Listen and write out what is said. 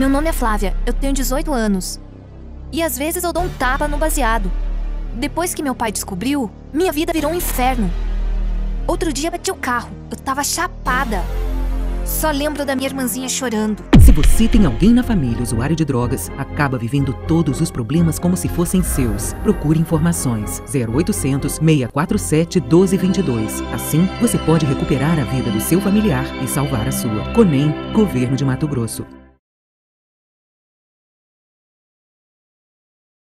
Meu nome é Flávia, eu tenho 18 anos. E às vezes eu dou um tapa no baseado. Depois que meu pai descobriu, minha vida virou um inferno. Outro dia bati o carro, eu tava chapada. Só lembro da minha irmãzinha chorando. Se você tem alguém na família usuário de drogas, acaba vivendo todos os problemas como se fossem seus. Procure informações 0800 647 1222. Assim, você pode recuperar a vida do seu familiar e salvar a sua. CONEM, Governo de Mato Grosso.